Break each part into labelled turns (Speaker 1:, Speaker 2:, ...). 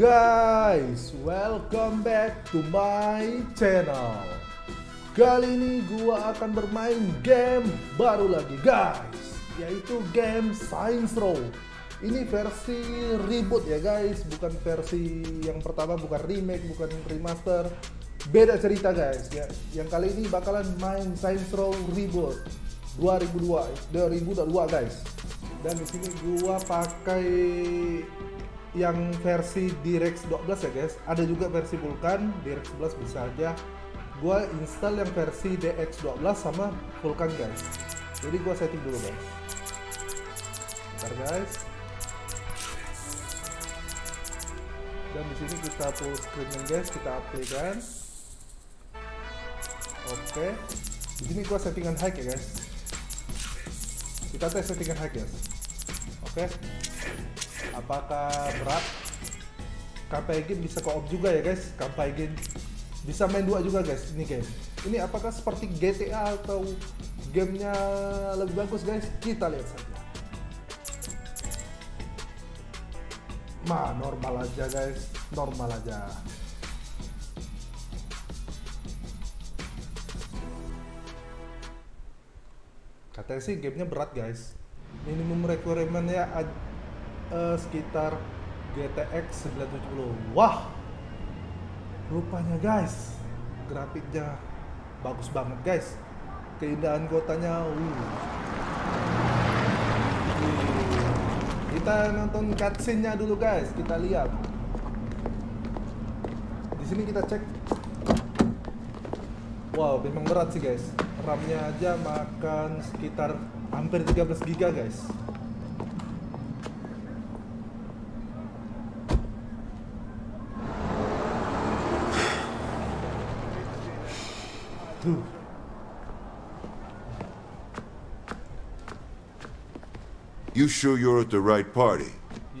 Speaker 1: guys, welcome back to my channel. Kali ini gua akan bermain game baru lagi guys, yaitu game Saints Row. Ini versi reboot ya guys, bukan versi yang pertama, bukan remake, bukan remaster. Beda cerita guys ya. Yang kali ini bakalan main Saints Row reboot 2002, 2002 guys. Dan di sini gua pakai yang versi Direx 12 ya guys. Ada juga versi Vulkan Direx 11 bisa aja. Gua install yang versi DX12 sama Vulkan guys. Jadi gua setting dulu guys. Bentar guys. Dan di sini kita full screen guys. Kita apply kan? Oke. Di sini gua settingan high ya guys. Kita tes settingan high guys. Oke apakah berat? Kampai Game bisa co-op juga ya guys? Kampai Game bisa main dua juga guys ini game. Ini apakah seperti GTA atau gamenya lebih bagus guys? Kita lihat saja. Ma normal aja guys. Normal aja. Katanya sih gamenya berat guys. Minimum requirementnya uh, sekitar GTX 970 wah rupanya guys grafiknya bagus banget guys. Keindahan kotanya uh. kita nonton cutscene-nya dulu guys kita lihat. Di sini kita cek. Wow memang berat sih guys. RAM-nya aja makan sekitar hampir 13 giga guys
Speaker 2: You sure you're at the right party?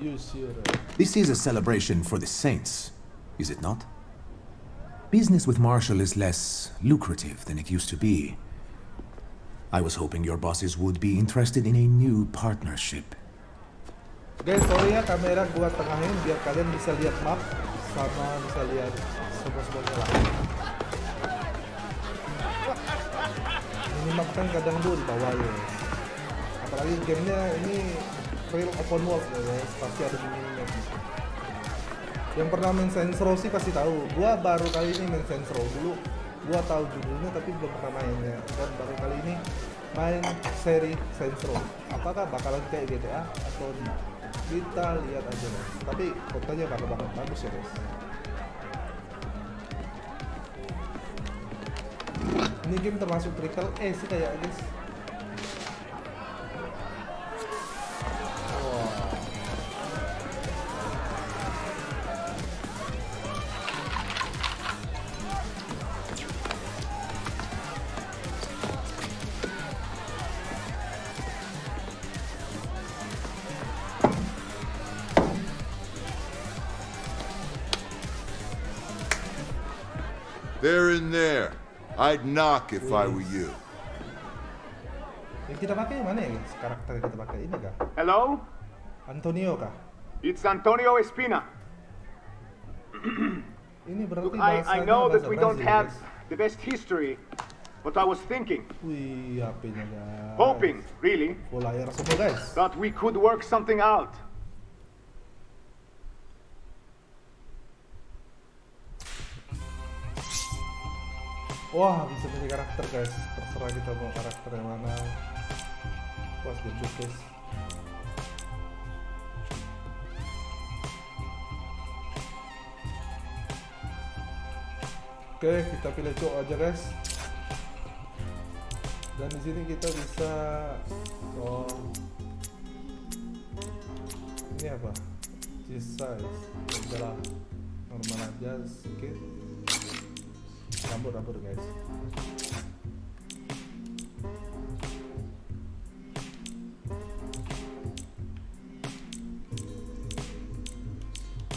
Speaker 1: You sure?
Speaker 3: Uh, this is a celebration for the saints, is it not? Business with Marshall is less lucrative than it used to be. I was hoping your bosses would be interested in a new partnership.
Speaker 1: Guys, sorry ya kamera gua tengahin biar kalian bisa lihat map sama bisa lihat semua-semua lain. Minimap kan kadang dulu di bawah ya. Apalagi gamenya ini real open world ya guys, pasti ada minimap. Yang pernah main Saints Row sih pasti tahu. Gua baru kali ini main Saints Row dulu. Gua tahu judulnya tapi belum pernah mainnya. Dan baru kali ini main seri Saints Row. Apakah bakalan kayak GTA atau? Kita lihat aja guys. Tapi fotonya bakal bakal bagus ya guys. Ini game termasuk triple A sih kayak guys.
Speaker 2: They're in there. I'd knock if I were you.
Speaker 1: Yang kita pakai yang mana? Karakter yang kita pakai ini?
Speaker 4: Hello?
Speaker 1: Antonio kah?
Speaker 4: It's Antonio Espina. Look, I, I know that we don't have the best history, but I was thinking,
Speaker 1: Wih, HP-nya guys.
Speaker 4: hoping, really,
Speaker 1: Full layar semua guys.
Speaker 4: that we could work something out.
Speaker 1: Wah, bisa pilih karakter guys. Terserah kita mau karakter yang mana. Puas gabut guys. Oke, kita pilih cowok aja guys. Dan di sini kita bisa oh ini apa? Cheese size. Normal aja sedikit rambut rambut guys.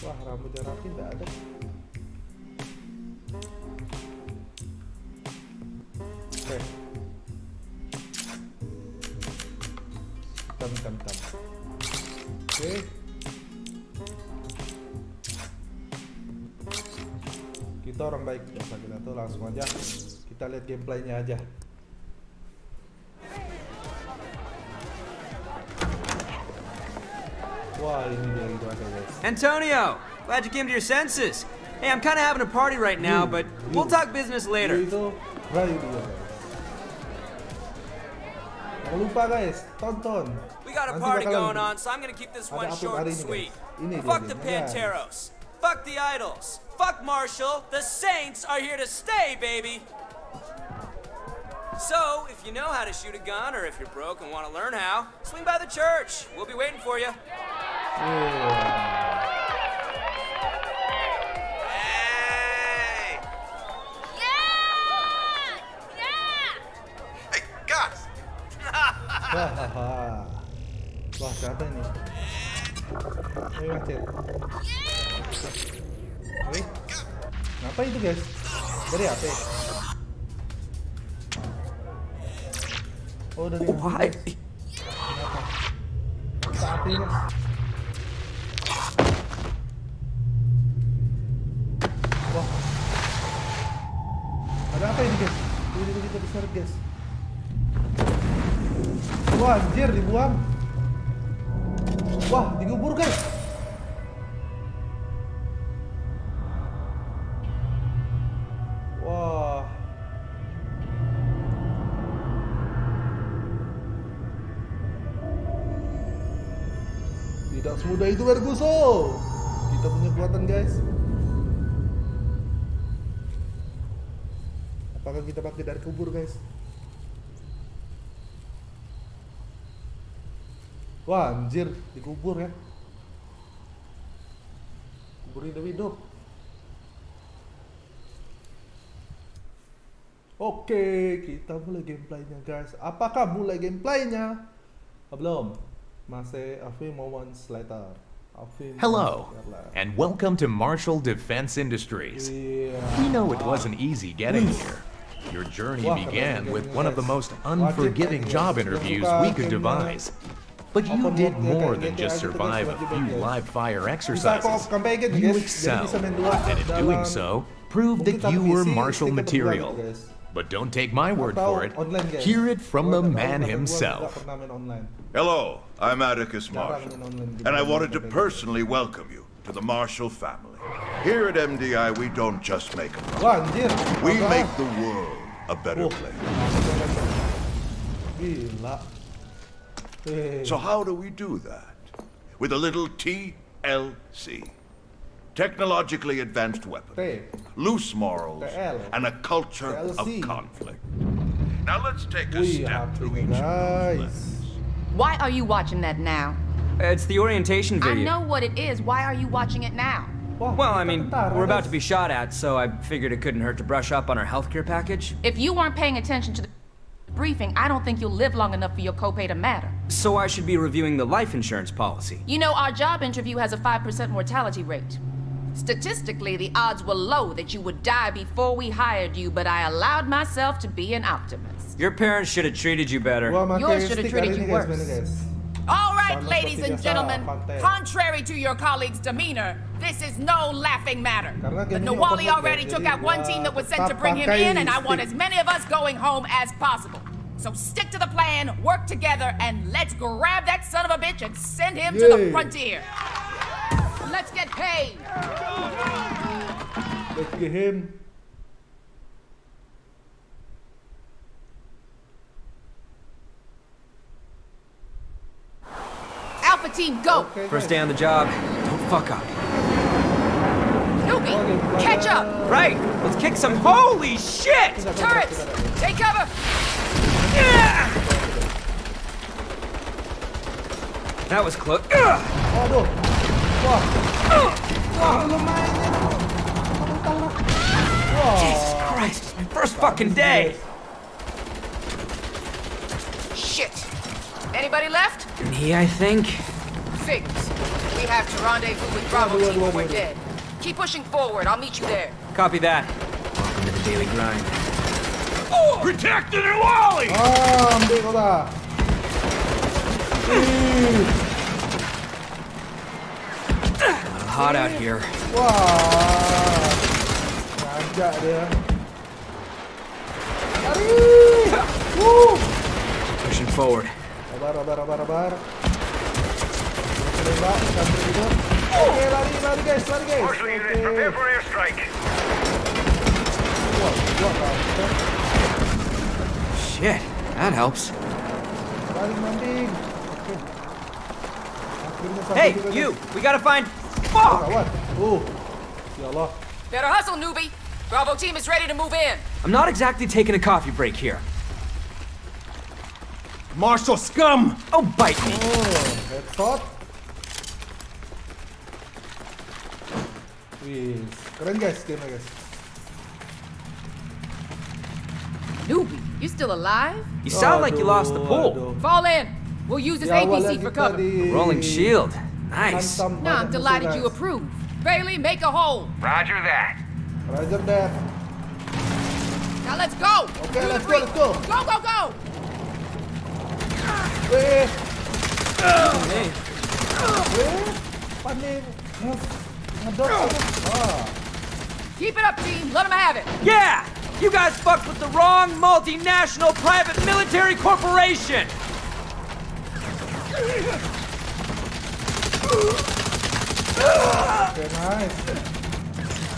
Speaker 1: Wah rambutnya rapi nggak ada langsung aja kita lihat gameplaynya aja. Wah ini dia gitu aja guys.
Speaker 5: Antonio, glad you came to your senses. Hey, I'm kind of having a party right now, but we'll talk business later.
Speaker 1: itu Rayu dia. Jangan lupa guys, tonton.
Speaker 5: We got a party going on, so I'm gonna keep this one short and sweet.
Speaker 1: guys. Ini dia
Speaker 5: Fuck the. Panteros. Fuck the idols. Fuck Marshall. The Saints are here to stay, baby. So, if you know how to shoot a gun, or if you're broke and want to learn how, swing by the church. We'll be waiting for you. Hey!
Speaker 6: Yeah! Yeah!
Speaker 2: Hey, guys!
Speaker 1: Hahaha. Macet. Oke. Ngapa itu guys? Dari HP. Oh dari HP,
Speaker 5: Why?
Speaker 1: guys. Kenapa? Kita HP guys. Wah. Ada apa ini guys? Ini begitu besar guys. Wah anjir dibuang Wah dikubur itu Verguso Kita punya kekuatan guys Apakah kita pakai dari kubur guys? Wah anjir, dikubur ya. Kubur hidup-hidup. Oke, kita mulai gameplaynya guys. Apakah mulai gameplaynya? Belum. Masih a few moments later. A few
Speaker 7: Hello, and welcome to Marshall Defense Industries. We know it wasn't easy getting here. Your journey began with one of the most unforgiving job interviews we could devise. But you did more than just survive a few live fire exercises.
Speaker 1: co-op campaign kan,
Speaker 7: You. Excelled,
Speaker 1: bisa main dua
Speaker 7: and in doing so, proved that you were Marshall material.
Speaker 1: Gitu, guys.
Speaker 7: But don't take my word for it. Hear it from the man
Speaker 1: karena gua nggak
Speaker 7: himself.
Speaker 1: pernah main online.
Speaker 2: Hello, I'm Atticus
Speaker 1: Jarang
Speaker 2: Marshall,
Speaker 1: main online gitu.
Speaker 2: and I wanted to personally welcome you to the Marshall family. Here at MDI, we don't just make a product, we make the world a better
Speaker 1: Oh.
Speaker 2: place.
Speaker 1: Eh,
Speaker 2: So how do we do that? With a little TLC. Technologically advanced weapons,
Speaker 1: T.
Speaker 2: loose morals, and a culture of conflict. Now let's take a
Speaker 1: Wih,
Speaker 2: step through
Speaker 1: HP-nya
Speaker 2: each of those
Speaker 1: guys.
Speaker 6: Why are you watching that now?
Speaker 5: It's the orientation video.
Speaker 6: I know what it is. Why are you watching it now?
Speaker 5: Well, I mean, we're about to be shot at, so I figured it couldn't hurt to brush up on our healthcare package.
Speaker 6: If you weren't paying attention to the briefing, I don't think you'll live long enough for your copay to matter.
Speaker 5: So I should be reviewing the life insurance policy.
Speaker 6: You know, our job interview has a 5% mortality rate. Statistically, the odds were low that you would die before we hired you, but I allowed myself to be an optimist.
Speaker 5: Your parents should have treated you better.
Speaker 1: Gua pakai
Speaker 6: Yours should have treated you worse.
Speaker 8: All right, ladies and gentlemen, contrary to your colleague's demeanor, this is no laughing matter.
Speaker 1: Karena
Speaker 8: The
Speaker 1: game
Speaker 8: Nawali already took out one team that was sent to bring him in, and I want as many of us going home as possible. So stick to the plan, work together, and let's grab that son of a bitch and send him to the
Speaker 1: Yay.
Speaker 8: frontier. Let's get paid.
Speaker 1: Let's get him.
Speaker 8: Alpha team, go.
Speaker 1: Oke,
Speaker 5: First day on the job, don't fuck up.
Speaker 8: Newbie, catch up.
Speaker 5: Right, let's kick some holy shit!
Speaker 8: Turrets, take cover. Yeah!
Speaker 5: That was close.
Speaker 1: Oh, Waduh. Wah. Wah, lu. Wah.
Speaker 5: Jesus Christ, it's my first fucking day!
Speaker 8: Shit. Anybody left?
Speaker 5: Me, I think.
Speaker 8: Figures. We have to rendezvous with Bravo team when we're
Speaker 1: dua, dua.
Speaker 8: dead. Keep pushing forward. I'll meet you there.
Speaker 5: Copy that. Welcome to the daily grind.
Speaker 7: Protect the Nawali!
Speaker 1: Ah, ambil
Speaker 5: Hot out here.
Speaker 1: Wah. Enggak dia. Lari! Wuh!
Speaker 5: Pushing forward. Shit, that helps. Hey, you! We gotta find.
Speaker 1: Oh,
Speaker 5: Fuck!
Speaker 1: kawan. Uh. Ya
Speaker 8: Better hustle, newbie. Bravo team is ready to move in.
Speaker 5: I'm not exactly taking a coffee break here. Marshall scum! Oh, bite me!
Speaker 1: Oh, headshot. Wih, keren guys, game guys.
Speaker 9: Newbie, you still alive?
Speaker 5: You sound like you lost the pool.
Speaker 8: Fall in. We'll use this
Speaker 1: Di awalnya
Speaker 8: APC for cover.
Speaker 1: di-
Speaker 5: Rolling shield. Nice.
Speaker 1: hantam
Speaker 9: No, I'm delighted you approve.
Speaker 8: Bailey, make a hole.
Speaker 10: Roger that.
Speaker 1: Roger that.
Speaker 8: Now let's go.
Speaker 1: Okay,
Speaker 8: Do
Speaker 1: let's go, let's go.
Speaker 8: Go, go, go.
Speaker 1: Weh. Weh. Panik. Nge- Ngedot aku. Ah.
Speaker 8: Keep it up, team. Let them have it.
Speaker 5: Yeah! You guys fucked with the wrong multinational private military corporation!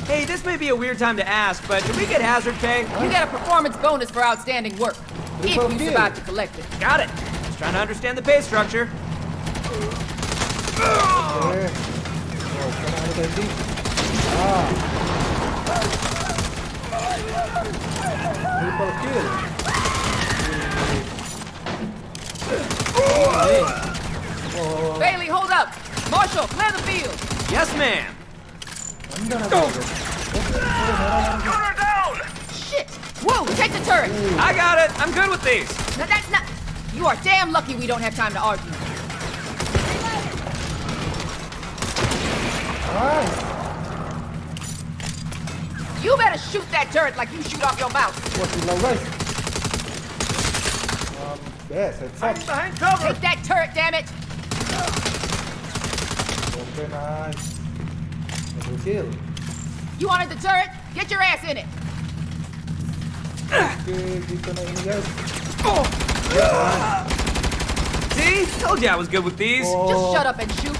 Speaker 5: Hey, this may be a weird time to ask, but did we get hazard pay?
Speaker 8: You get a performance bonus for outstanding work. If you survive to collect it.
Speaker 5: Got it. Just trying to understand the pay structure.
Speaker 1: Oke. Sekarang ada tadi. Ah.
Speaker 8: Bailey, hold up. Marshall, clear the field.
Speaker 5: Yes, ma'am.
Speaker 1: Anda ada guys.
Speaker 10: Gunner down!
Speaker 8: Shit. Whoa, take the turret.
Speaker 5: I got it. I'm good with these.
Speaker 8: Now that's not. You are damn lucky we don't have time to argue.
Speaker 1: Nice.
Speaker 8: You better shoot that turret like you shoot off your mouth.
Speaker 1: Wah, gila guys. Um, best headshot.
Speaker 5: Behind cover.
Speaker 8: Take that turret, damn it.
Speaker 1: Oke, nice. Double kill.
Speaker 8: You wanted the turret? Get your ass in it.
Speaker 1: Oke, kita naik ini guys.
Speaker 5: See? Told you I was good with these.
Speaker 1: Oh,
Speaker 8: Just shut up and shoot.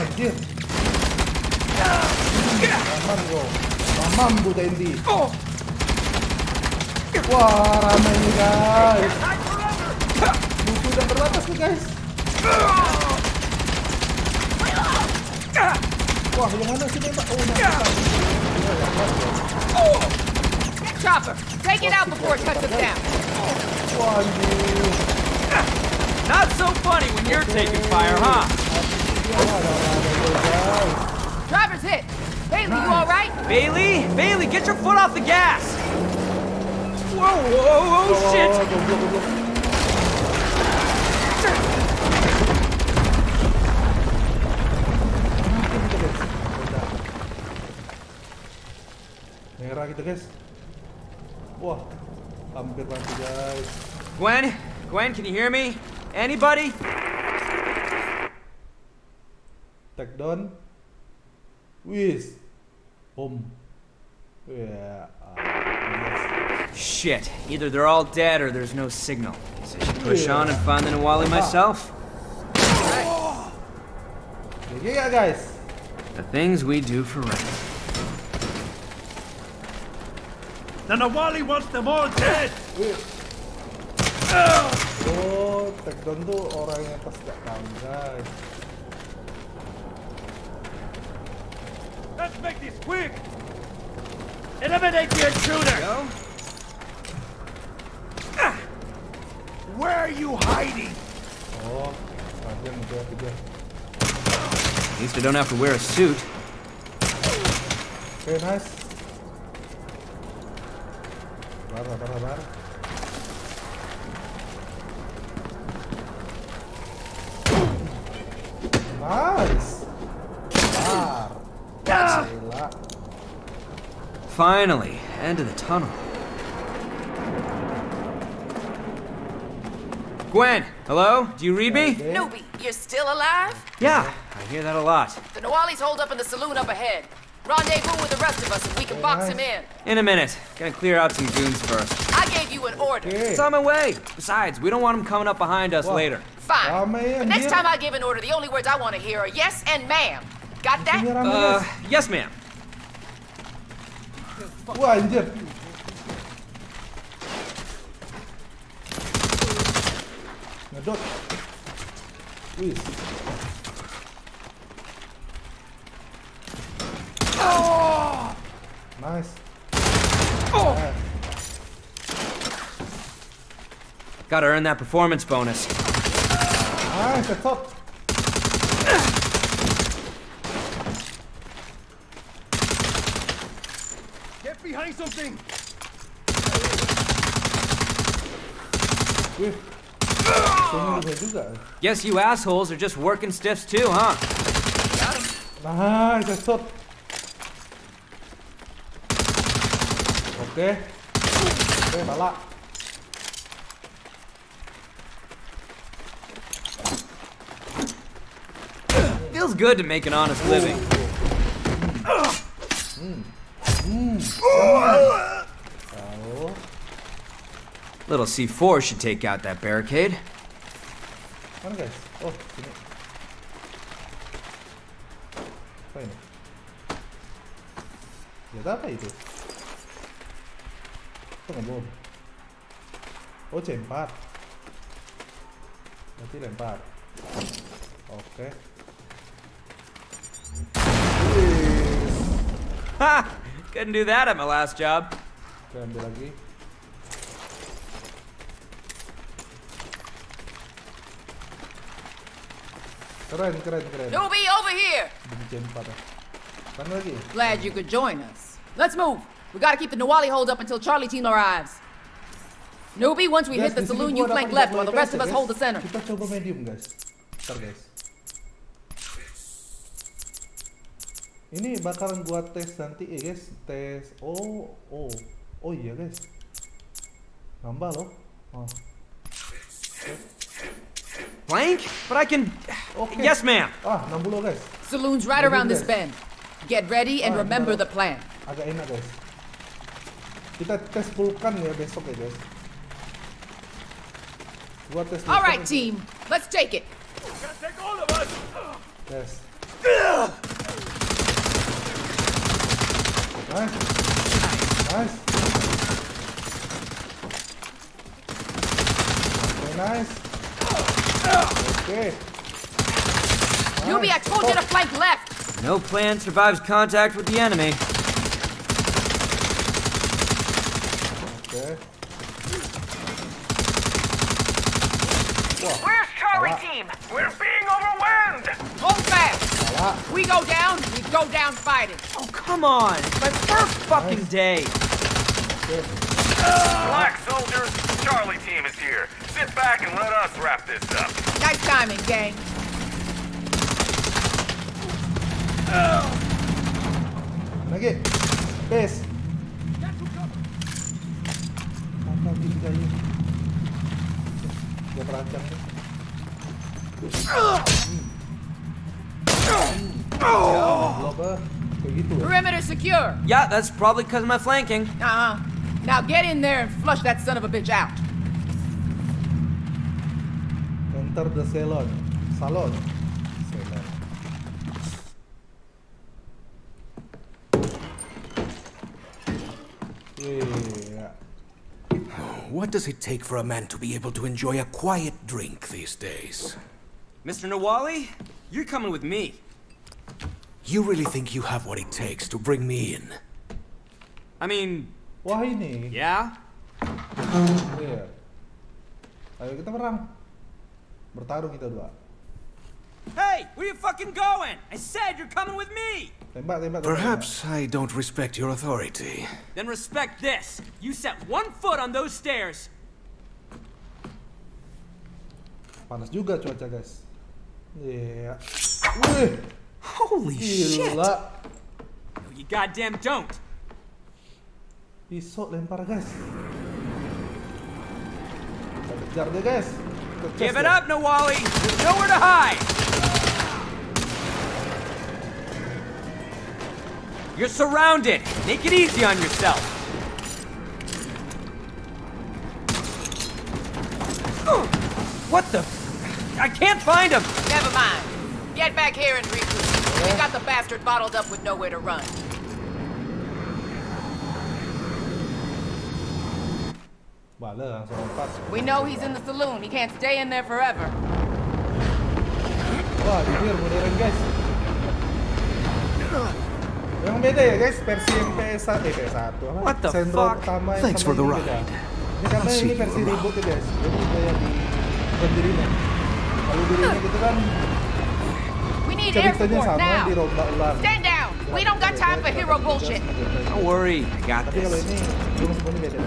Speaker 1: Anjir. Aman bro. Aman Bu Dendi. Wah, ramai nih guys. Musuh udah berbatas nih guys. Wah, yang mana sih nembak? Oh, nembak.
Speaker 8: Chopper, take it out before it cuts us down.
Speaker 1: Wah, anjir.
Speaker 5: Not so funny when you're taking fire, huh?
Speaker 1: Ya, ada ada guys.
Speaker 8: Driver's hit. Bailey, you all right?
Speaker 5: Bailey? Bailey, get your foot off the gas! Whoa, whoa, whoa,
Speaker 1: Oh,
Speaker 5: shit!
Speaker 1: Goblok, goblok. Merah kita guys. Wah, hampir mati guys.
Speaker 5: Gwen? Gwen, can you hear me? Anybody?
Speaker 1: Take down. Wis. Boom. Ya. ah, yes.
Speaker 5: Shit. Either they're all dead or there's no signal. Guess I should push on and find the Nawali myself.
Speaker 1: GG ya guys.
Speaker 5: The things we do for rent.
Speaker 10: The Nawali wants them all dead!
Speaker 1: Oh, take down tuh orang yang pas gak tahu guys.
Speaker 10: Let's make this quick! Eliminate the intruder!
Speaker 5: Go?
Speaker 10: Where are you hiding?
Speaker 1: Oh, aja ngejar kejar.
Speaker 5: At least I don't have to wear a suit.
Speaker 1: Very nice. Sabar, sabar, sabar. Nice. Sabar. Gila.
Speaker 5: Finally, end of the tunnel. Gwen, hello? Do you read me?
Speaker 9: Newbie, you're still alive?
Speaker 5: Yeah, I hear that a lot.
Speaker 9: The Nawali's hold up in the saloon up ahead. Rendezvous with the rest of us if we can box him in.
Speaker 5: In a minute. Gotta clear out some goons first.
Speaker 9: I gave you an order.
Speaker 1: Oke.
Speaker 5: It's on my way. Besides, we don't want them coming up behind us
Speaker 1: Wah.
Speaker 5: later.
Speaker 9: Fine.
Speaker 1: Rame
Speaker 9: But next
Speaker 1: anjir.
Speaker 9: time I give an order, the only words I want to hear are yes and ma'am. Got that?
Speaker 5: Uh, yes, ma'am.
Speaker 1: Wah anjir. Ngedot. Wih. Nice. Oh! Nice.
Speaker 5: Gotta earn that performance bonus.
Speaker 1: Nice, that's up.
Speaker 10: Behind something!
Speaker 1: Wih. Sini bisa juga.
Speaker 5: Guess you assholes are just working stiffs too, huh?
Speaker 1: Nice, that's up. Oke. Oke, bala.
Speaker 5: Feels good to make an honest living.
Speaker 1: Tahu.
Speaker 5: Little C4 should take out that barricade.
Speaker 1: Mana guys? Oh, sini. Apa ini? Lihat apa itu? Itu ngebom. Oh, C4. Berarti lempar. Oke. Wih.
Speaker 5: Ha! Couldn't do that at my last job.
Speaker 1: Oke, ambil lagi. Keren, keren, keren.
Speaker 9: Newbie, over here.
Speaker 1: Demi C4 ya. Mana lagi?
Speaker 8: Glad you could join us. Let's move. We gotta keep the Nawali hold up until Charlie team arrives. Newbie, once we
Speaker 1: Guys,
Speaker 8: hit the saloon, you flank left while the rest of us
Speaker 1: guys.
Speaker 8: hold the center.
Speaker 1: Kita coba medium, guys. Ntar, guys. Ini bakalan gua tes nanti ya, guys. Tes. Oh, oh. Oh iya, guys. Nambah loh. Oh.
Speaker 5: Blank? But I can.
Speaker 1: Oke.
Speaker 5: Yes, ma'am.
Speaker 1: Ah, 60 guys.
Speaker 8: Saloon's right around this
Speaker 1: guys.
Speaker 8: bend. Get ready and
Speaker 1: Ah,
Speaker 8: remember
Speaker 1: benar.
Speaker 8: the plan.
Speaker 1: Agak enak, guys. Kita tes vulkan ya besok ya, guys. Gua tes
Speaker 8: All right, team. Let's take it.
Speaker 10: Gonna take all of us!
Speaker 1: Yes. Nice. Nice. Okay, nice. Okay.
Speaker 8: Newbie, I told you to flank left.
Speaker 5: No plan survives contact with the enemy.
Speaker 1: Okay.
Speaker 10: Where's Charlie team? We're being overwhelmed!
Speaker 8: Hold fast.
Speaker 1: Salah.
Speaker 8: We go down, we go down fighting.
Speaker 5: Come on. It's my first fucking day.
Speaker 10: Black soldiers, Charlie team is here. Sit back and let us wrap this up.
Speaker 8: Nice timing, gang.
Speaker 1: Lagi. Base. Apa gitu.
Speaker 8: Perimeter secure.
Speaker 5: Yeah, that's probably because of my flanking.
Speaker 8: Uh-huh. Now get in there and flush that son of a bitch out.
Speaker 1: Enter the salon. Salon. Salon. Yeah.
Speaker 3: What does it take for a man to be able to enjoy a quiet drink these days?
Speaker 5: Mr. Nawali, you're coming with me.
Speaker 3: You really think you have what it takes to bring me in?
Speaker 5: I mean,
Speaker 1: Wah ini.
Speaker 5: yeah?
Speaker 1: Iya. Ayo kita perang. Bertarung kita dua.
Speaker 5: Hey, where you fucking going? I said you're coming with me.
Speaker 1: Tembak, tembak, tembak.
Speaker 3: Perhaps I don't respect your authority.
Speaker 5: Then respect this. You set one foot on those stairs.
Speaker 1: Panas juga cuaca, guys. Iya. Wih,
Speaker 3: Holy shit!
Speaker 1: gila.
Speaker 5: No, you goddamn don't.
Speaker 1: Pisau lempar, guys. Kejar dia, guys. Kita
Speaker 5: Give it up, Nawali. There's nowhere to hide. You're surrounded. Make it easy on yourself. What the? I can't find him.
Speaker 8: Never mind. Get back here and regroup. We got the bastard bottled up with nowhere to run.
Speaker 1: Balik langsung lompat.
Speaker 9: We know he's in the saloon. He can't stay in there forever.
Speaker 1: Wah, jujur modern guys. Yang beda ya guys, versi yang PS1 eh PS1?
Speaker 5: What the
Speaker 1: Sentro
Speaker 5: fuck?
Speaker 1: pertama
Speaker 3: Thanks for the ride.
Speaker 1: Ini karena
Speaker 3: I'll
Speaker 1: ini
Speaker 3: see
Speaker 1: versi
Speaker 3: you around.
Speaker 1: reboot ya guys. Jadi kayak di bukan di remake. Kalau di remake itu kan
Speaker 8: We need air
Speaker 1: ceritanya
Speaker 8: support
Speaker 1: sama
Speaker 8: now.
Speaker 1: dirombak ulang.
Speaker 8: Stand down. We don't got time for hero bullshit.
Speaker 5: Don't worry, I got
Speaker 1: Tapi kalau
Speaker 5: this.
Speaker 1: ini belum semuanya beda.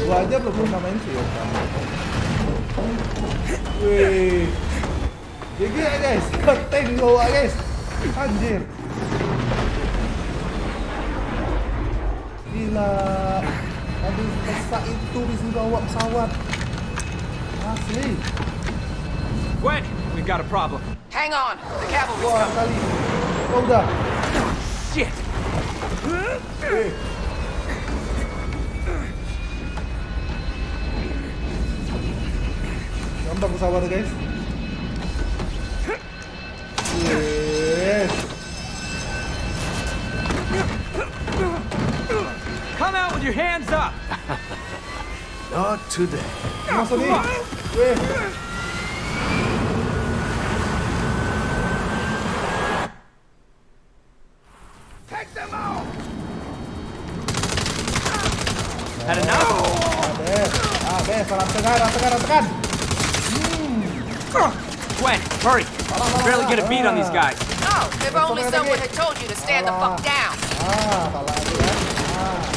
Speaker 1: Gua aja belum pernah main sih ya. Wih. GG ya guys, keteng gua guys. Anjir. Gila. Aduh, pesa itu bisa bawa pesawat. Asli.
Speaker 5: Gwen, we've got a problem.
Speaker 8: Hang on. The cavalry's
Speaker 1: Wah,
Speaker 8: coming.
Speaker 1: kali. Oh, udah.
Speaker 5: Shit.
Speaker 1: Gampang pesawat guys. Yes.
Speaker 5: Come out with your hands up.
Speaker 3: Not today.
Speaker 1: Masuk nih. Weh.
Speaker 5: Had enough?
Speaker 1: Abe, abe, salam tekan, tekan.
Speaker 5: Gwen, hurry. Barely get a beat on these guys.
Speaker 8: Oh, if only someone had told you to stand the fuck down.
Speaker 1: Ah, salah lagi kan. Ah.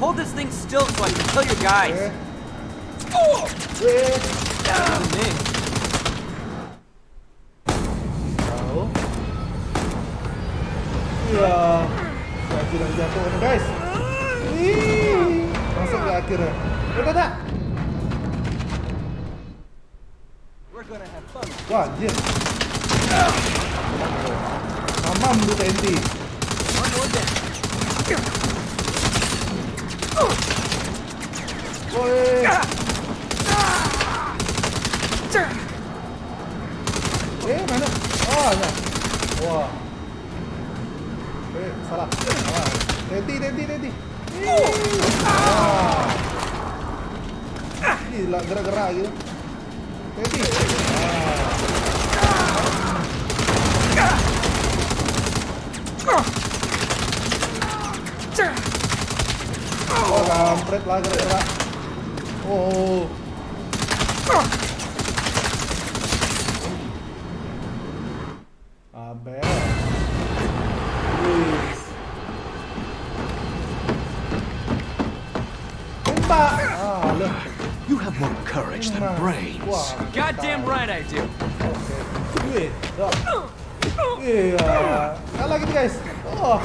Speaker 5: Hold this thing still so I can kill your guys.
Speaker 1: Weh.
Speaker 5: Me.
Speaker 1: Tahu. Iya. Di akhirnya jatuh nih guys. Wih. Masuk ke akhirnya. Udah dah. Wah, anjir. Mamam tuh TNT. Woi. Eh, mana? Oh, ada. Wah. Eh, salah. Ah. Tenti, tenti, tenti. Ah. Gila, gerak-gerak gitu. Tenti. Oh, kampret lah gerak-gerak. Oh. Abe. Wih. Tembak. Ah, loh.
Speaker 3: You have more courage than brains.
Speaker 1: Wah.
Speaker 5: Goddamn right I do.
Speaker 1: Oke. Wih. dah. Iya. Kalah gitu guys. Oh.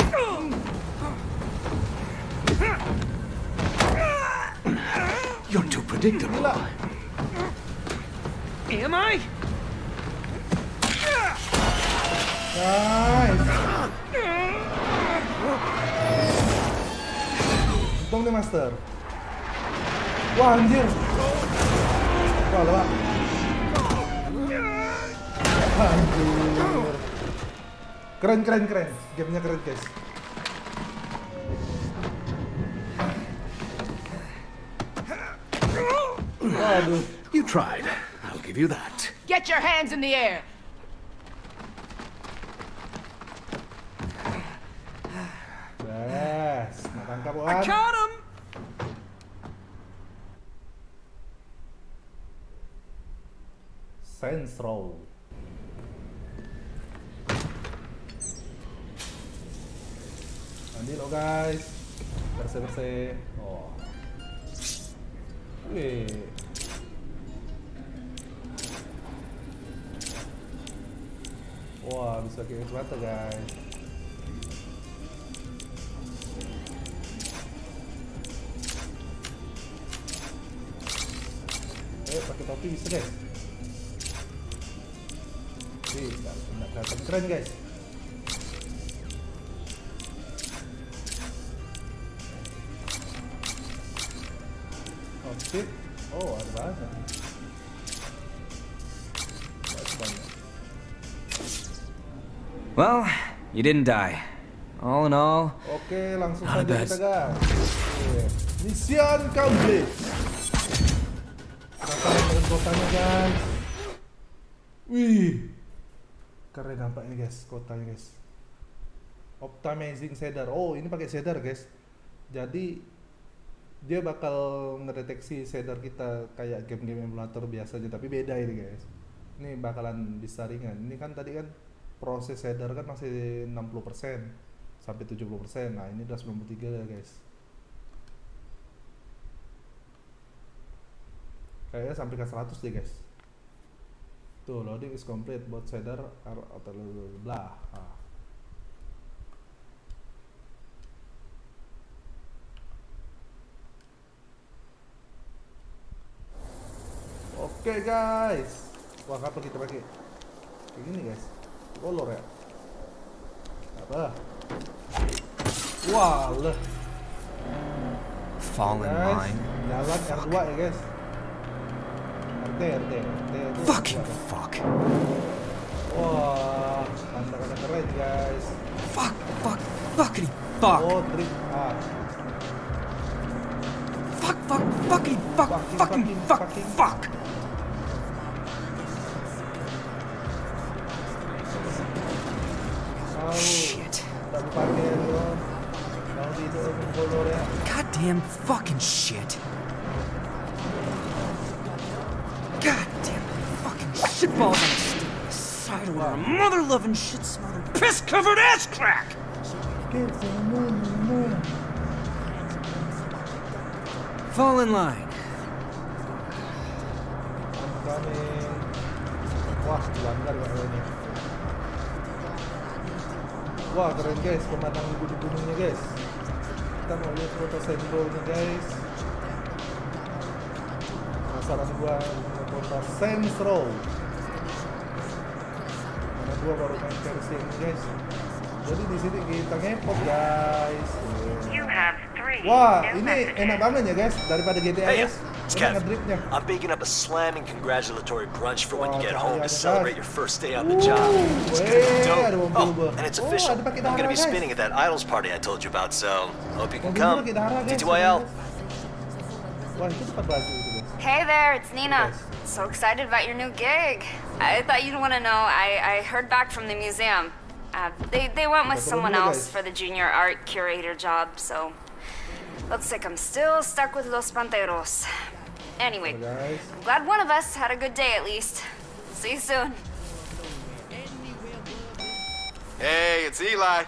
Speaker 3: You're too predictable.
Speaker 1: Gila.
Speaker 5: Am I?
Speaker 1: Nice. Untung nih master. Wah anjir. Wah lewat. Anjir. Keren keren keren. Gamenya keren guys. Waduh.
Speaker 3: You tried. I'll give you that.
Speaker 8: Get your hands in the air.
Speaker 1: Yes. Natangkap
Speaker 5: I
Speaker 1: Wan. Saints Row. Mandi lo guys. Bersih bersih. Oh. Wih. Wah bisa kayak mata guys. Eh pakai topi bisa guys. Nggak kelihatan keren guys. Oh shit. Oh ada banyak.
Speaker 5: Well, you didn't die. All in all,
Speaker 1: Oke, langsung
Speaker 5: Not
Speaker 1: saja kita guys. Mission complete. Dengan kotanya guys. Wih, keren nampaknya guys kotanya guys. Optimizing shader. Oh, ini pakai shader guys. Jadi dia bakal ngedeteksi shader kita kayak game-game emulator biasanya, tapi beda ini guys. Ini bakalan bisa ringan. Ini kan tadi kan proses shader kan masih 60% sampai 70%. Nah, ini udah 93 ya, guys. Kayaknya sampai ke 100 deh, guys. Tuh, loading is complete both shader are atau blah. Ah. Oke guys, wah apa kita pakai? Kayak gini guys, color ya. Apa? Wah, leh.
Speaker 5: fall in
Speaker 1: Guys,
Speaker 5: line.
Speaker 1: jalan R2 ya guys. RT, RT itu
Speaker 5: Fucking
Speaker 1: R2.
Speaker 5: fuck.
Speaker 1: Wah, tanda-tanda keren guys.
Speaker 5: Fuck, fuck, fuckity fuck.
Speaker 1: Oh, trik ah.
Speaker 5: Fuck, fuck, fuckity fuck,
Speaker 1: Fucking,
Speaker 5: fucking
Speaker 1: fucking,
Speaker 5: fuck,
Speaker 1: fucking.
Speaker 5: fuck.
Speaker 1: Tahu.
Speaker 5: Shit.
Speaker 1: Tak dipakai bro. Tahu di itu color ya.
Speaker 5: Goddamn fucking shit. Shitballs on a stick. A mother loving shit smothered piss covered ass crack. Fall in line.
Speaker 1: Wah, keren guys, pemandangan gunung-gunungnya guys. Kita mau lihat foto Sandro-nya guys. Penasaran gua foto Saints Row. Karena gua baru main versi ini guys. Jadi di sini kita ngepot guys.
Speaker 11: You have three
Speaker 1: Wah, ini enak banget ya guys daripada GTA
Speaker 12: Hey,
Speaker 1: guys.
Speaker 12: it's
Speaker 1: Ini
Speaker 12: Kev.
Speaker 1: ngedripnya.
Speaker 12: I'm baking up a slamming congratulatory brunch for when you
Speaker 1: oh,
Speaker 12: get home to celebrate your first day on the job. It's gonna be dope. Oh, and it's
Speaker 1: Oh,
Speaker 12: official. I'm gonna be spinning at that Idols party I told you about, so hope you can come.
Speaker 1: pakai.
Speaker 12: TTYL.
Speaker 1: Wah, itu tempat baju itu guys.
Speaker 11: Hey there, it's Nina.
Speaker 1: Yes.
Speaker 11: So excited about your new gig. I thought you'd want to know. I, I heard back from the museum. Uh, they, they went with someone else for the junior art curator job, so looks like I'm still stuck with Los Panteros. Anyway, I'm glad one of us had a good day at least. See you soon.
Speaker 13: Hey, it's Eli.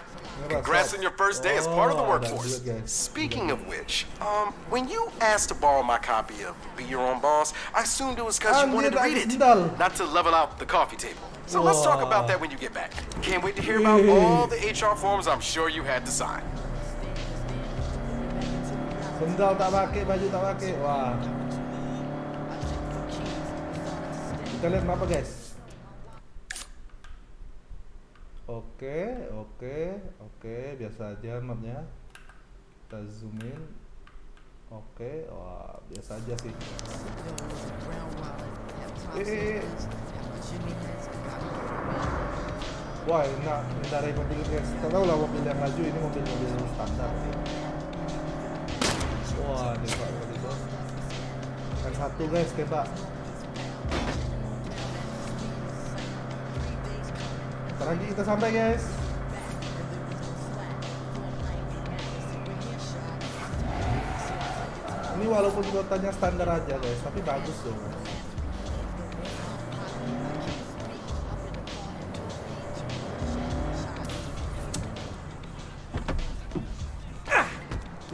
Speaker 13: Congrats on your first day as part of the
Speaker 1: Oh,
Speaker 13: workforce.
Speaker 1: that's good, guys.
Speaker 13: Speaking of which, um, when you asked to borrow my copy of Be Your Own Boss, I assumed it was because you wanted to read it, not to level out the coffee table. So let's talk about that when you get back. Can't wait to hear about all the HR forms I'm sure you had to sign.
Speaker 1: Sendal tak pakai, baju tak pakai. Wah. Kita lihat mapa guys. Oke, oke, oke, biasa aja mapnya. Kita zoom in. Oke, wah biasa aja sih. Eh. Wah, enak, mengendarai mobil guys. Tahu lah mobil yang laju ini mobil-mobil standar. Wah, tembak tadi bos. Yang satu guys, tembak. Ntar lagi kita sampai guys. Ini walaupun kotanya standar aja guys, tapi bagus loh.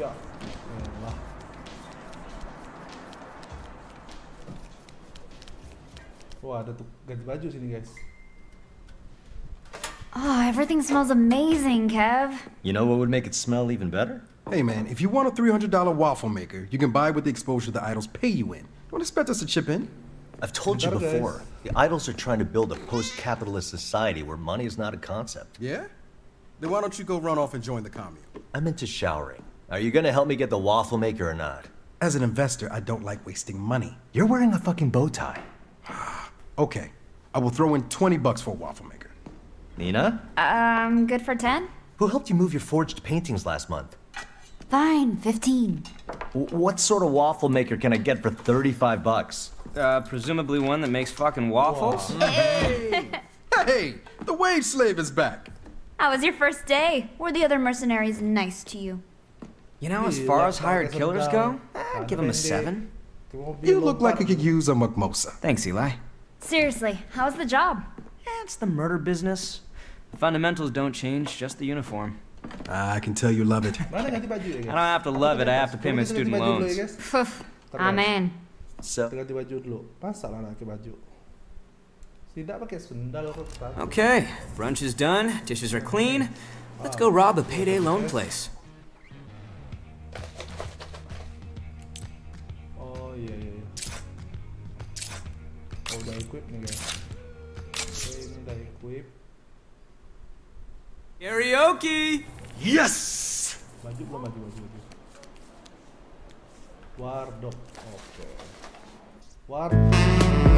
Speaker 1: Ya, elah. Wah, ada tuh ganti baju sini guys.
Speaker 11: Everything smells amazing, Kev.
Speaker 14: You know what would make it smell even better?
Speaker 15: Hey man, if you want a $300 waffle maker, you can buy it with the exposure the idols pay you in. Don't expect us to chip in.
Speaker 14: I've told you before, The idols are trying to build a post-capitalist society where money is not a concept.
Speaker 15: Yeah? Then why don't you go run off and join the commune?
Speaker 14: I'm into showering. Are you gonna help me get the waffle maker or not?
Speaker 15: As an investor, I don't like wasting money.
Speaker 14: You're wearing a fucking bow tie.
Speaker 15: Okay, I will throw in 20 bucks for a waffle maker.
Speaker 14: Neenah?
Speaker 11: Um, good for 10?
Speaker 14: Who helped you move your forged paintings last month?
Speaker 11: Fine, 15.
Speaker 14: W- what sort of waffle maker can I get for 35 bucks?
Speaker 5: Uh, presumably one that makes fucking waffles?
Speaker 15: Hey, hey! the wage slave is back.
Speaker 11: How was your first day? Were the other mercenaries nice to you?
Speaker 5: You know, as far as hired killers go, I'd give them a seven.
Speaker 15: You look like you could use a mimosa.
Speaker 5: Thanks, Eli.
Speaker 11: Seriously, how's the job?
Speaker 5: Yeah, it's the murder business. The fundamentals don't change, just the uniform.
Speaker 15: Ah, I can tell you love it.
Speaker 1: Mana ganti baju ya
Speaker 5: I don't have to love it, I have to pay my student loans.
Speaker 11: Amen.
Speaker 14: So,
Speaker 1: Kita ganti baju dulu. Masa lah nak pakai baju? Tidak pakai sendal kok. sepatu.
Speaker 5: Okay, brunch is done, dishes are clean. Let's go rob a payday loan place.
Speaker 1: Oh. Oh equip nih guys. Oke equip.
Speaker 5: Karaoke!
Speaker 14: Yes!
Speaker 1: Baju belum baju baju baju. Wardrobe. Oke. Wardrobe. Ini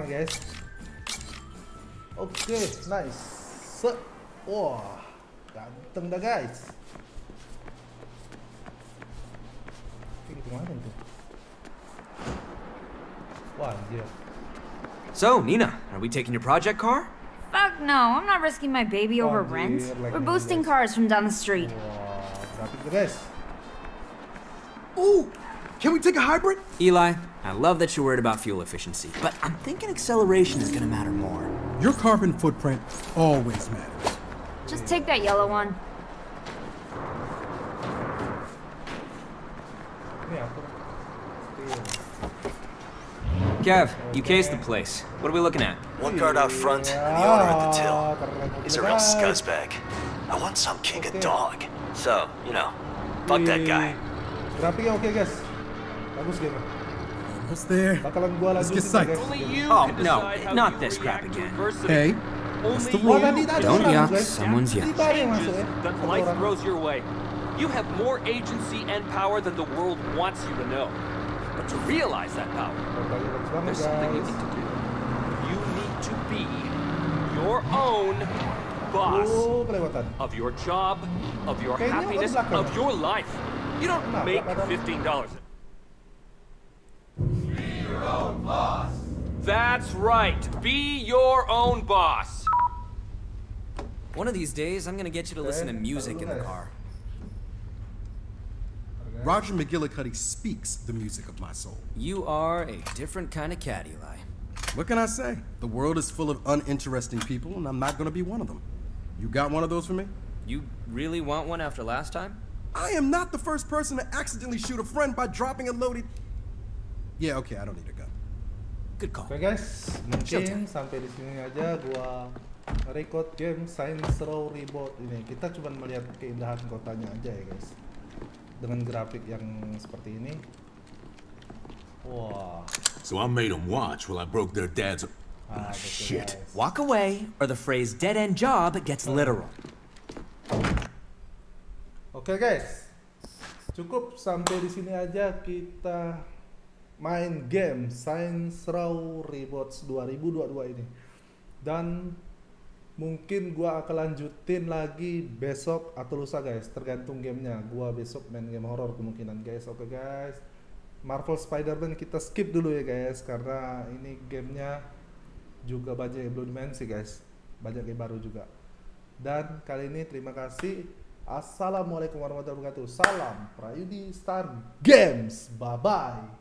Speaker 1: Tuh bisa terbang ya nice. Set. Wah, ganteng dah guys. Oke, gimana itu? Wah, anjir.
Speaker 5: So, Neenah, are we taking your project car?
Speaker 11: Fuck no, I'm not risking my baby over rent.
Speaker 1: dear, like
Speaker 11: We're boosting cars from down the street.
Speaker 1: Wah, guys.
Speaker 15: Ooh, can we take a hybrid?
Speaker 5: Eli, I love that you're worried about fuel efficiency, but I'm thinking acceleration is gonna matter more.
Speaker 15: Your carbon footprint always matters.
Speaker 11: Just take that yellow one.
Speaker 1: Ini apa? Steel.
Speaker 5: Kev, you cased the place. What are we looking at?
Speaker 12: One guard out front, and the owner at the till. He's a real scuzzbag. I want some king of dog. So, you know, fuck that guy.
Speaker 15: Almost there. Let's get psyched.
Speaker 5: Oh, no, not this crap again.
Speaker 15: Hey, what's the rule?
Speaker 5: Don't yuck someone's yuck.
Speaker 16: That life throws your way. You have more agency and power than the world wants you to know. But to realize that power, there's something you need to do. You need to be your own boss
Speaker 1: oh,
Speaker 16: of your job, of your happiness, of your life. You don't make $15 boss. That's right. Be your own boss.
Speaker 5: One of these days, I'm gonna get you to listen to music in the car.
Speaker 15: Roger McGillicuddy speaks the music of my soul.
Speaker 5: You are a different kind of cat, Eli.
Speaker 15: What can I say? The world is full of uninteresting people, and I'm not gonna be one of them. You got one of those for me?
Speaker 5: You really want one after last time?
Speaker 15: I am not the first person to accidentally shoot a friend by dropping a loaded. Yeah, okay, I don't need a gun.
Speaker 5: Good call.
Speaker 1: Oke guys, mungkin
Speaker 5: Showtime.
Speaker 1: sampai di sini aja gua record game Saints Row Reboot ini. Kita cuma melihat keindahan kotanya aja ya guys. Dengan grafik yang seperti ini. Wah,
Speaker 7: So I made them watch while I broke their dad's.
Speaker 1: ah, betul, guys.
Speaker 5: Walk away, or the phrase dead end job gets literal.
Speaker 1: Oke guys, cukup sampai di sini aja kita main game Saints Row Reboots 2022 ini. Dan mungkin gua akan lanjutin lagi besok atau lusa guys, tergantung gamenya. Gua besok main game horror kemungkinan guys. Oke guys. Marvel Spider-Man kita skip dulu ya guys karena ini gamenya juga banyak yang belum dimensi guys. Banyak yang baru juga. Dan kali ini terima kasih. Assalamualaikum warahmatullahi wabarakatuh. Salam Prayudi Star Games. Bye bye.